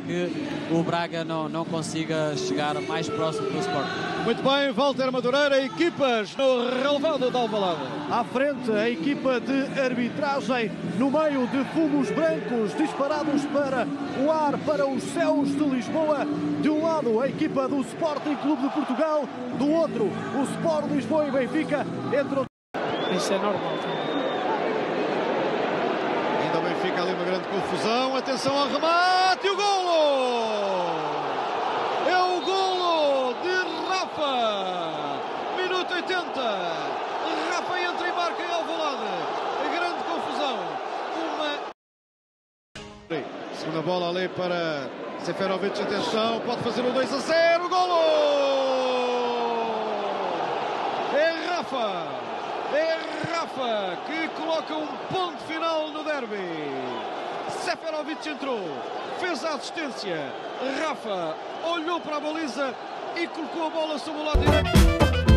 que o Braga não, não consiga chegar mais próximo do Sporting. Muito bem, Walter Madureira, equipas no relevado da Alvalade. À frente, a equipa de arbitragem, no meio de fumos brancos disparados para o ar, para os céus de Lisboa. De um lado, a equipa do Sporting Clube de Portugal, do outro, o Sport Lisboa e Benfica. Entre Isso é normal. Benfica ali uma grande confusão. Atenção ao remate e o golo! É o golo de Rafa! Minuto 80. Rafa entra e marca em Alvalade. Grande confusão. Uma... Segunda bola ali para Seferovic. Atenção, pode fazer o 2 a 0. Golo! É Rafa! É Rafa que coloca um ponto final no derby. Seferovic entrou, fez a assistência. Rafa olhou para a baliza e colocou a bola sobre o lado direito.